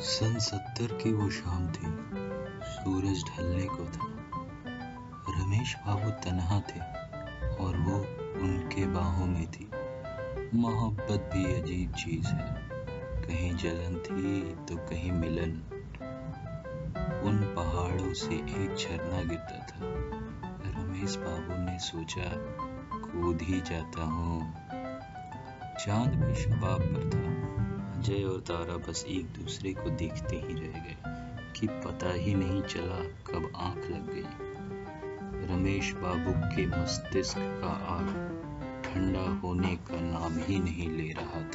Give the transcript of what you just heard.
सन सत्तर की वो शाम थी। सूरज ढलने को था। रमेश बाबू तनहा थे और वो उनके बाहों में थी। मोहब्बत भी अजीब चीज़ है। कहीं जलन थी तो कहीं मिलन। उन पहाड़ों से एक झरना गिरता था। रमेश बाबू ने सोचा, कूद ही जाता हूँ। चाँद भी शबाब अजय और तारा बस एक दूसरे को देखते ही रह गए कि पता ही नहीं चला कब आँख लग गई। रमेश बाबू के मस्तिष्क का आग ठंडा होने का नाम ही नहीं ले रहा था